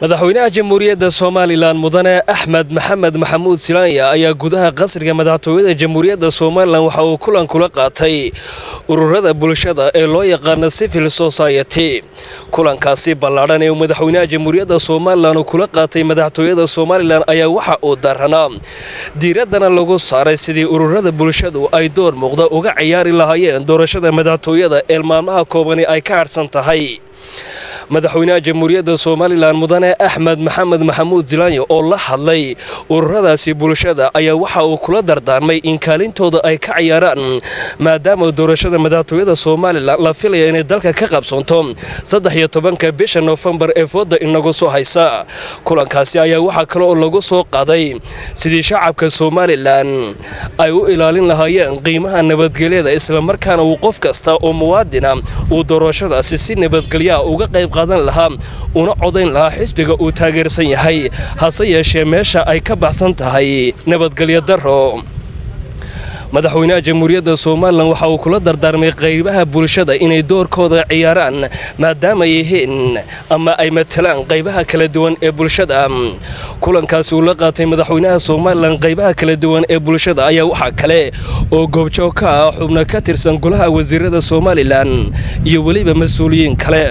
madaxweynaha jamhuuriyadda somalilan mudane axmed maxamed maxamuud silaanya ayaa gudaha qasriga madaxtooyada jamhuuriyadda somalilan waxa uu kulan kula qaatay ururada bulshada ee loo yaqaana civil society. Kulankaasi ballaadhan ee uu madaxweynaha jamhuuriyadda somalilan uu kula qaatay madaxtooyada somalilan ayaa waxa uu daranaa diiraddana lagu saaray sidii ururada bulshadu ay door muuqda uga ciyaari lahaayeen doorashada madaxtooyada ee maalmaha koobani ay ka hadhsan tahay madaxweynaha jamhuuriyadda somalilan mudane axmed maxamed maxamuud zilaanyo oo la hadlay ururadaasi bulshada ayaa waxa uu kula dardaarmay in kaalintooda ay ka ciyaaraan maadaama doorashada madaxtooyada somalilan la filaya inay dalka ka qabsoonto saddex iyo tobanka bisha noofembar ee fooda inagu soo haysa. Kulankaasi ayaa waxaa kale oo lagu soo qaaday sidii shacabka somalilan ay u ilaalin lahaayeen qiimaha nabadgelyada islamarkaana uu qof kasta oo muwaadina uu doorashadaasi si nabadgelyaa uga qayb lahaa una codayn lahaa xisbiga uu taageersan yahay hase yeeshee meesha ay ka baxsan tahay nabadgelyo daro madaxweynaha jamhuuriyadda somalilan waxa uu kula dardaarmay qaybaha bulshada inay doorkooda ciyaaraan maadaama yihiin ama ay matalaan qaybaha kala duwan ee bulshada. Kulankaasi uu la qaatay madaxweynaha somalilan qaybaha kala duwan ee bulshada ayaa waxaa kale oo goobjoog ka ah xubno ka tirsan golaha wasiirada somalilan iyo weliba mas'uuliyiin kale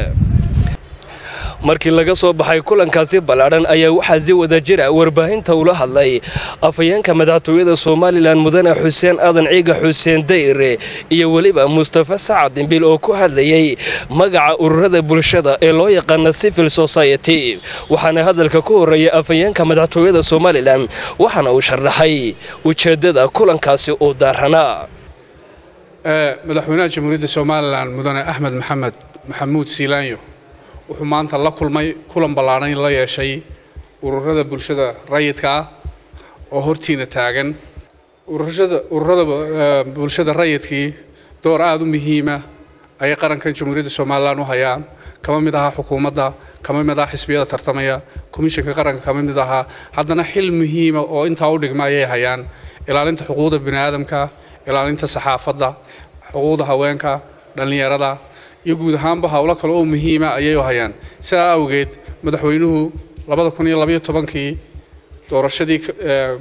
markii laga soo baxay kulankaasi ballaadhan ayaa waxaa si wada jira warbaahinta ula hadlay. Afhayeenka madaxtooyada somalilan mudane xuseen aadan ciiga xuseen dayre iyo weliba mustafa sacad dimbil oo ku hadlayay magaca ururada bulshada ee loo yaqaana civil society. Waxaana hadalka ku horreeyay afhayeenka madaxtooyada somalilan waxaana uu sharaxay ujeeddada kulankaasi uu daaranaa madaxweynaha jamhuuriyadda somalilan mudane axmed maxamed maxamuud siilaanyo wuxuu maanta la kulmay kulan ballaadhan la yeeshay ururada bulshada rayidka ah oo hortiina taagan. Ururada bulshada rayidkii door aada u muhiima ayay qarankan jamhuuriyadda somalilan u hayaan. Kama mid ahaa xukuumadda kama mid ahaa xisbiyada tartamaya komishanka qaranka kama mid ahaa haddana xil muhiima oo intaa u dhigma ayay hayaan. Ilaalinta xuquuqda bini aadamka ilaalinta saxaafadda xuquuqda haweenka dhallinyarada iyo guud ahaanba howlo kale oo muhiima ayay u hayaan. Sidaa awgeed madaxweynuhu labada kun iyo labaiyo tobankii doorashadii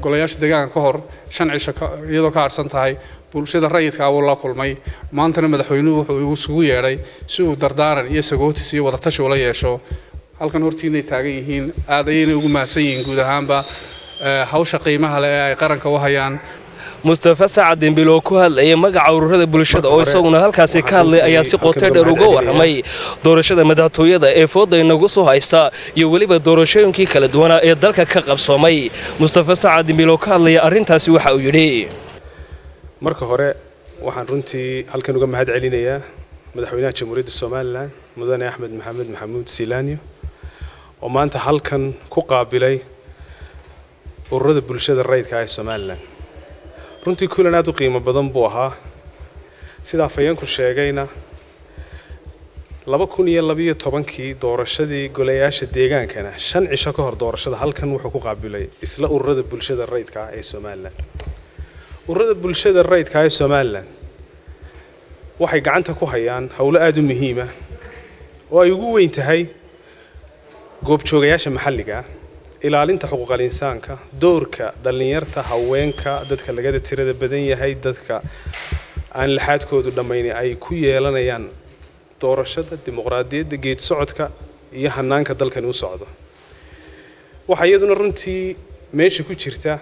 golayaasha deegaanka ka hor shan cisho iyadoo ka harsan tahay bulshada rayidkaa wuu la kulmay maantana madaxweynuhu wuxuu isugu yeedhay si uu dardaaran iyo sagootis iyo wadatashi ula yeesho. Halkan hortiinay taagan yihiin aad ayayna ugu mahadsan yihiin guud ahaanba hawsha qiimaha leh ee ay qaranka u hayaan mustafa sacad dembil oo ku hadlayay magaca ururada bulshada oo isaguna halkaasi ka hadlay ayaa si qootay dheer uga warramay doorashada madaxtooyada ee fooda inagu soo haysta iyo weliba doorashooyinkii kala duwanaa ee dalka ka qabsoomay. Mustafa sacad dembil oo ka hadlaya arrintaasi waxa uu yidhi. Marka hore waxaan runtii halkan uga mahad celinayaa madaxweynaha jamhuuriyadda somalilan mudane axmed maxamed maxamuud siilaanyo oo maanta halkan ku qaabilay ururada bulshada rayidka ah ee somalilan runtii kulan aad u qiimo badan buu ahaa. Sida afhayeenku sheegayna laba kun iyo labiyo tobankii doorashadii golayaasha deegaankana shan cisho ka hor doorashada halkan wuxuu ku qaabilay isla ururada bulshada rayidka ah ee somalilan ururada bulshada rayidka ah ee somalilan waxay gacanta ku hayaan howlo aada u muhiima oo ay ugu weyn tahay goobjoogayaasha maxalliga ah ilaalinta xuquuqal insaanka doorka dhallinyarta haweenka dadka lagada tirada badan yahay dadka aan laxaadkoodu dhammayni ay ku yeelanayaan doorashada dimuqraadiyadda geed socodka iyo hanaanka dalkani u socdo. Waxaa iyaduna runtii meesha ku jirta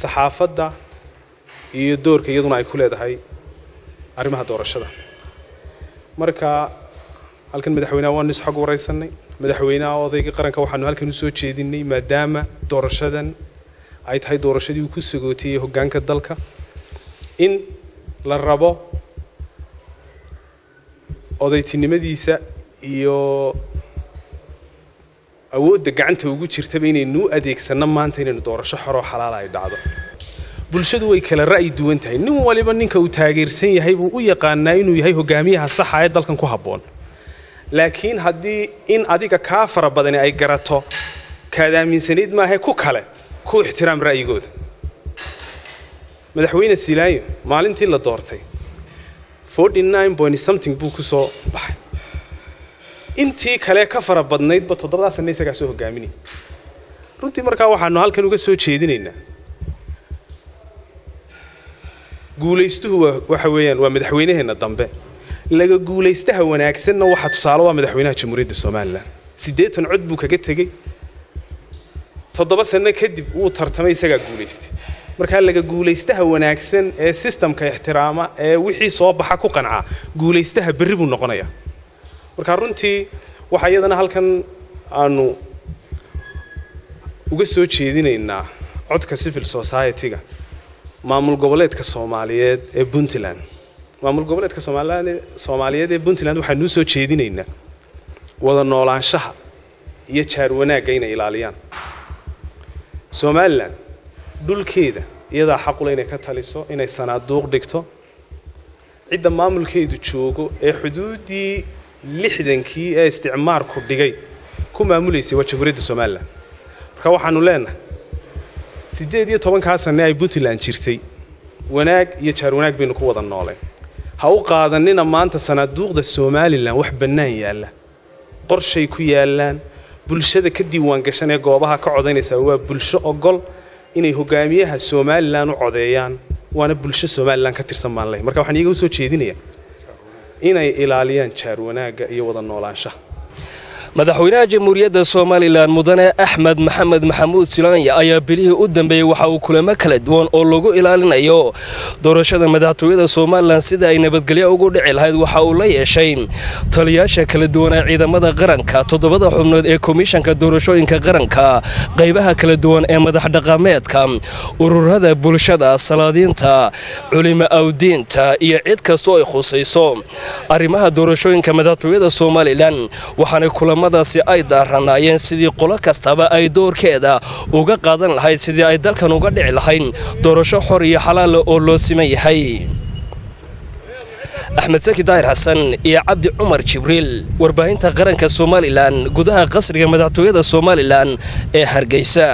saxaafadda iyo doorka iyaduna ay ku leedahay arrimaha doorashada. Marka halkan madaxweynaha waan is xog waraysanay madaxweynaha odayga qaranka waxaanu halkan u soo jeedinay maadaama doorashadan ay tahay doorashadii uu ku sagootiyey hoggaanka dalka. In la rabo odaytinimadiisa iyo awoodda gacanta ugu jirtaba inaynu u adeegsanno maanta inaynu doorasho xoroo xalaala ay dhacdo. Bulshadu way kala ra'yi duwan tahay. Nin waliba ninka uu taageersan yahay buu u yaqaanaa inuu yahay hogaamiyaha saxa ee dalkan ku habboon laakiin haddii in adiga kaa fara badani ay garato kaad aaminsanayd maahae ku kale ku ixtiraam ra'yigooda. Madaxweyne silaayo maalintii la doortay something buu ku soo baxay. Intii kale ka fara badnaydba toddobadaa sanne isagaa soo hogaaminay runtii markaa waxaanu halkan uga soo jeedinaynaa. Guulaystuhu waxa weeyaan waa madaxweynaheenna dambe laga guulaystaha wanaagsanna waxa tusaale waa madaxweynaha jamhuuriyadda somalilan siddeetan cod buu kaga tegey. Toddoba sanno kadib wuu tartamay isagaa guulaystay. Markaa laga guulaystaha wanaagsan ee sistamka ixtiraama ee wixii soo baxa ku qancaa guulaystaha berri buu noqonayaa. Markaa runtii waxaa iyadana halkan aanu uga soo jeedinaynaa codka civil society-ga maamul goboleedka soomaaliyeed ee puntland maamul goboleedka soomaaliyeed ee puntland waxaanuu soo jeedinaynaa wada noolaanshaha iyo jaar wanaagga inay ilaaliyaan. Somalilan dhulkeeda iyadaa xaqule inay ka taliso inay sanaaduuq dhigto cidda maamulkeedu joogo ee xuduuddii lixdankii ee isticmaarku dhigay ku maamulaysay waa jamhuuriyadda somalilan marka waxaanu leenahay siddeed iyo tobankaa sanne ay puntland jirtay wanaag iyo jaar wanaag baynu ku wada nooleen ha u qaadanina maanta sanaaduuqda somalilan wax bannaan yaalla. Qorshay ku yaallaan. Bulshada ka diiwaan gashan ee goobaha ka codaynaysaa waa bulsho ogol inay hogaamiyaha somalilan u codeeyaan. Waana bulsho somalilan ka tirsan baan leh marka waxaan iyaga u soo jeedinayaa inay ilaaliyaan jaar wanaagga iyo wada noolaanshaha madaxweynaha jamhuuriyadda somalilan mudane axmed maxamed maxamuud silaanya ayaa bilihii u dambeeyey waxa uu kulamo kala duwan oo lagu ilaalinayo. Doorashada madaxtooyada somalilan sida ay nabadgelyo ugu dhici lahayd waxa uu la yeeshay. Taliyaasha kala duwan ee ciidamada qaranka toddobada xubnood ee komishanka doorashooyinka qaranka qaybaha kala duwan ee madaxdhaqameedka ururada bulshada salaadiinta culimo awdiinta iyo cid kastoo ay khusayso. Arrimaha doorashooyinka madaxtooyada somalilan waxaana madaasi ay daaranaayeen sidii qolo kastaba ay doorkeeda uga qaadan lahayd sidii ay dalkan uga dhici lahayd doorasho xor iyo xalaala oo loo siman yahay. Axmed saki daahir xasan iyo cabdi cumar jibriil warbaahinta qaranka somalilan gudaha qasriga madaxtooyada somalilan ee hargeysa